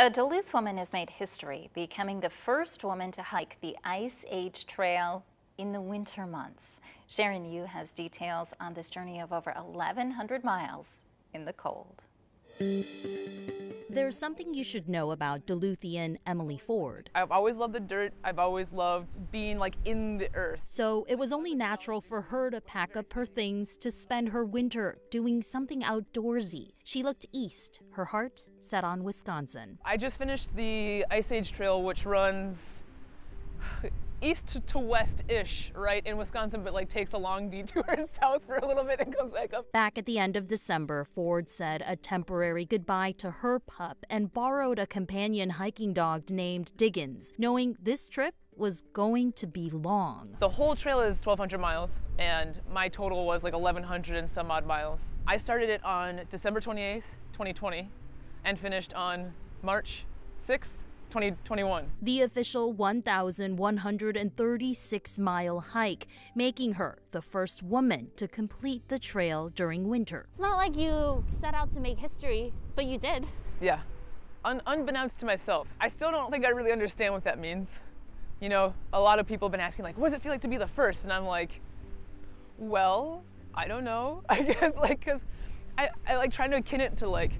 A Duluth woman has made history, becoming the first woman to hike the Ice Age Trail in the winter months. Sharon Yu has details on this journey of over 1,100 miles in the cold. There's something you should know about Duluthian Emily Ford. I've always loved the dirt. I've always loved being like in the earth. So it was only natural for her to pack up her things to spend her winter doing something outdoorsy. She looked east, her heart set on Wisconsin. I just finished the Ice Age Trail, which runs east to west-ish, right, in Wisconsin, but like takes a long detour south for a little bit and comes back up. Back at the end of December, Ford said a temporary goodbye to her pup and borrowed a companion hiking dog named Diggins, knowing this trip was going to be long. The whole trail is 1,200 miles, and my total was like 1,100 and some odd miles. I started it on December 28th, 2020, and finished on March 6th, 2021. The official 1,136 mile hike, making her the first woman to complete the trail during winter. It's not like you set out to make history, but you did. Yeah. Un unbeknownst to myself. I still don't think I really understand what that means. You know, a lot of people have been asking, like, what does it feel like to be the first? And I'm like, well, I don't know. I guess, like, because I, I like trying to akin it to, like,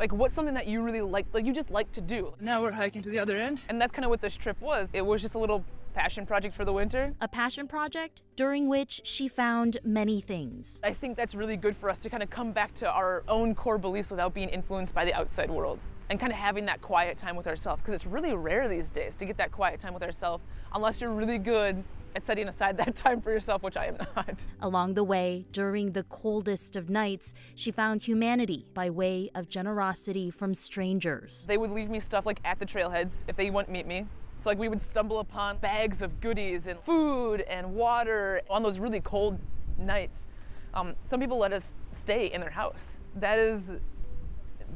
like what's something that you really like, like you just like to do? Now we're hiking to the other end. And that's kind of what this trip was. It was just a little passion project for the winter. A passion project during which she found many things. I think that's really good for us to kind of come back to our own core beliefs without being influenced by the outside world and kind of having that quiet time with ourselves because it's really rare these days to get that quiet time with ourselves unless you're really good at setting aside that time for yourself, which I am not. Along the way, during the coldest of nights, she found humanity by way of generosity from strangers. They would leave me stuff like at the trailheads if they wouldn't meet me. So like we would stumble upon bags of goodies and food and water on those really cold nights. Um, some people let us stay in their house. That is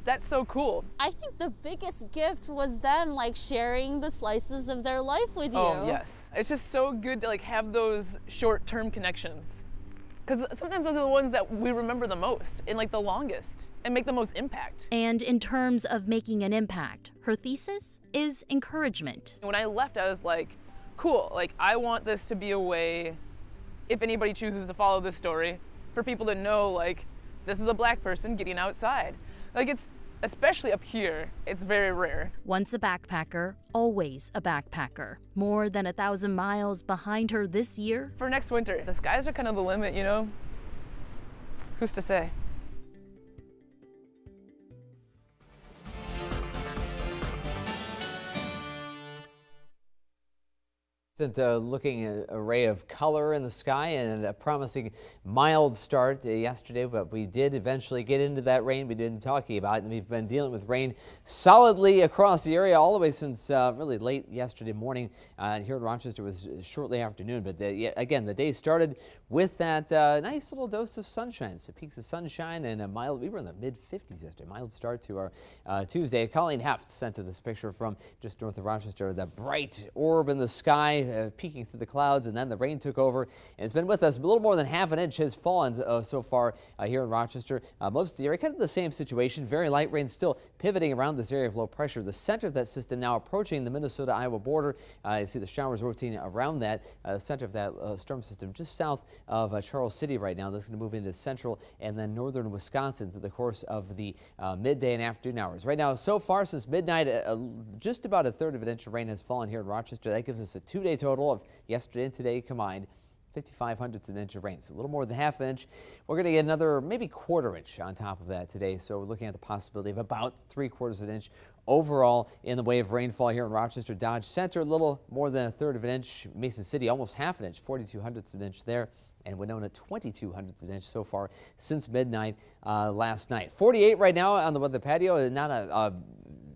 that's so cool. I think the biggest gift was them like sharing the slices of their life with oh, you. Oh yes, it's just so good to like have those short-term connections. Because sometimes those are the ones that we remember the most and like the longest and make the most impact. And in terms of making an impact, her thesis is encouragement. When I left, I was like, cool, like I want this to be a way, if anybody chooses to follow this story, for people to know like, this is a black person getting outside. Like it's, especially up here, it's very rare. Once a backpacker, always a backpacker. More than a thousand miles behind her this year. For next winter, the skies are kind of the limit, you know? Who's to say? Uh, looking at array of color in the sky and a promising mild start uh, yesterday, but we did eventually get into that rain we've been talking about, and we've been dealing with rain solidly across the area all the way since uh, really late yesterday morning. Uh, here in Rochester it was shortly afternoon, but the, again, the day started with that uh, nice little dose of sunshine. So peaks of sunshine and a mild, we were in the mid 50s yesterday, mild start to our uh, Tuesday. Colleen Heft sent us this picture from just north of Rochester, the bright orb in the sky uh, peeking through the clouds, and then the rain took over. And it's been with us. A little more than half an inch has fallen uh, so far uh, here in Rochester. Uh, most of the area, kind of the same situation. Very light rain still pivoting around this area of low pressure. The center of that system now approaching the Minnesota-Iowa border. Uh, you see the showers rotating around that center of that storm system just south of Charles City right now. That's going to move into central and then northern Wisconsin through the course of the midday and afternoon hours. Right now, so far since midnight, just about a third of an inch of rain has fallen here in Rochester. That gives us a two-day total of yesterday and today combined. 55 hundredths of an inch of rain, so a little more than half an inch. We're going to get another maybe quarter inch on top of that today, so we're looking at the possibility of about three quarters of an inch overall in the way of rainfall here in Rochester Dodge Center. A little more than a third of an inch. Mason City almost half an inch, 42 hundredths of an inch there and Winona 22 hundredths of an inch so far since midnight uh, last night. 48 right now on the weather patio. Not a, a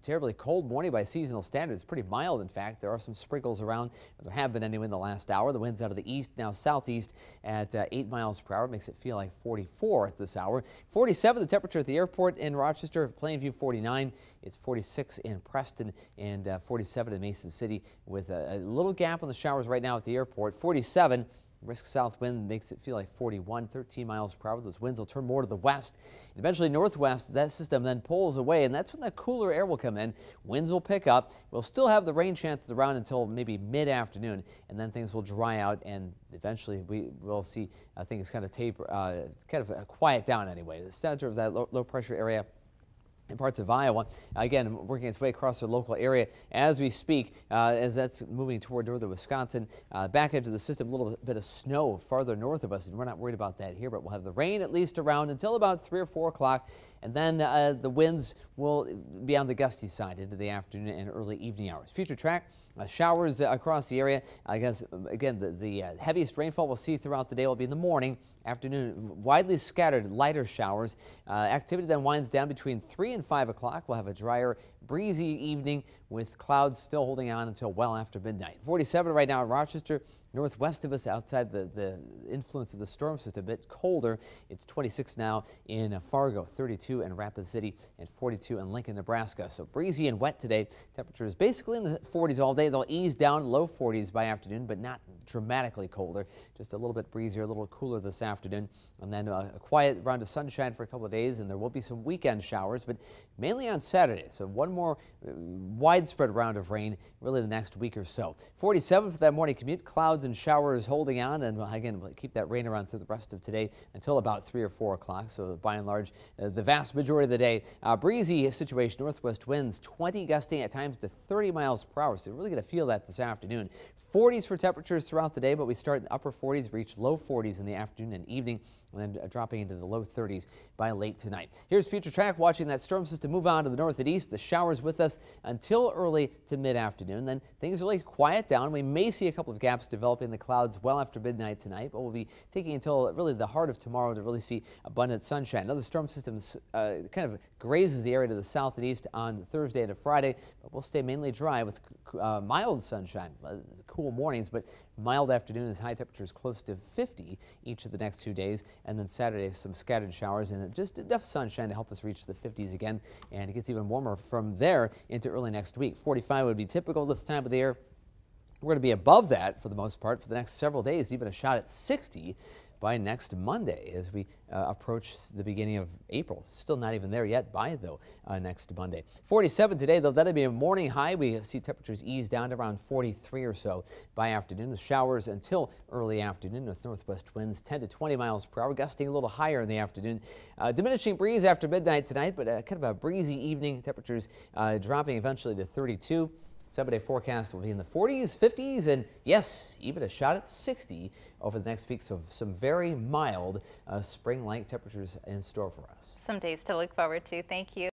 terribly cold morning by seasonal standards. Pretty mild, in fact. There are some sprinkles around. There have been anyway in the last hour. The wind's out of the east, now southeast at uh, 8 miles per hour. Makes it feel like 44 at this hour. 47 the temperature at the airport in Rochester. Plainview 49. It's 46 in Preston and uh, 47 in Mason City with a, a little gap on the showers right now at the airport. 47 Brisk south wind makes it feel like 41, 13 miles per hour. Those winds will turn more to the west. Eventually northwest, that system then pulls away, and that's when that cooler air will come in. Winds will pick up. We'll still have the rain chances around until maybe mid-afternoon, and then things will dry out, and eventually we will see uh, things kind of taper, uh, kind of uh, quiet down anyway. The center of that low, low pressure area in parts of Iowa. Again, working its way across the local area as we speak, uh, as that's moving toward northern Wisconsin. Uh, back into the system, a little bit of snow farther north of us, and we're not worried about that here, but we'll have the rain at least around until about 3 or 4 o'clock. And then uh, the winds will be on the gusty side into the afternoon and early evening hours. Future track uh, showers across the area. I guess, again, the, the uh, heaviest rainfall we'll see throughout the day will be in the morning. Afternoon, widely scattered lighter showers. Uh, activity then winds down between 3 and 5 o'clock. We'll have a drier, breezy evening with clouds still holding on until well after midnight. 47 right now in Rochester. Northwest of us, outside the, the influence of the storm system, a bit colder. It's 26 now in Fargo, 32 in Rapid City, and 42 in Lincoln, Nebraska. So breezy and wet today. Temperatures basically in the 40s all day. They'll ease down low 40s by afternoon, but not dramatically colder. Just a little bit breezier, a little cooler this afternoon. And then uh, a quiet round of sunshine for a couple of days, and there will be some weekend showers, but mainly on Saturday. So one more uh, widespread round of rain really the next week or so. 47 for that morning commute. Clouds and showers holding on, and again, we'll keep that rain around through the rest of today until about 3 or 4 o'clock. So by and large, uh, the vast majority of the day, uh, breezy situation. Northwest winds 20 gusting at times to 30 miles per hour. So you're really going to feel that this afternoon. 40s for temperatures throughout the day, but we start in the upper 40s, reach low 40s in the afternoon and evening, and then uh, dropping into the low 30s by late tonight. Here's Future Track watching that storm system move on to the north and east. The with us until early to mid-afternoon. Then things really quiet down. We may see a couple of gaps developing in the clouds well after midnight tonight, but we'll be taking until really the heart of tomorrow to really see abundant sunshine. Another storm system uh, kind of grazes the area to the south and east on Thursday and Friday, but we'll stay mainly dry with uh, mild sunshine. Uh, cool mornings, but mild afternoons, high temperatures close to 50 each of the next two days. And then Saturday, some scattered showers and just enough sunshine to help us reach the 50s again. And it gets even warmer from there into early next week. 45 would be typical this time of the year. We're going to be above that for the most part for the next several days, even a shot at 60 by next Monday as we uh, approach the beginning of April. Still not even there yet by, though, uh, next Monday. 47 today, though, that'll be a morning high. We see temperatures ease down to around 43 or so by afternoon. with showers until early afternoon with northwest winds 10 to 20 miles per hour, gusting a little higher in the afternoon. Uh, diminishing breeze after midnight tonight, but kind of a breezy evening. Temperatures uh, dropping eventually to 32. Seven day forecast will be in the 40s, 50s, and yes, even a shot at 60 over the next week. So some very mild uh, spring like temperatures in store for us. Some days to look forward to. Thank you.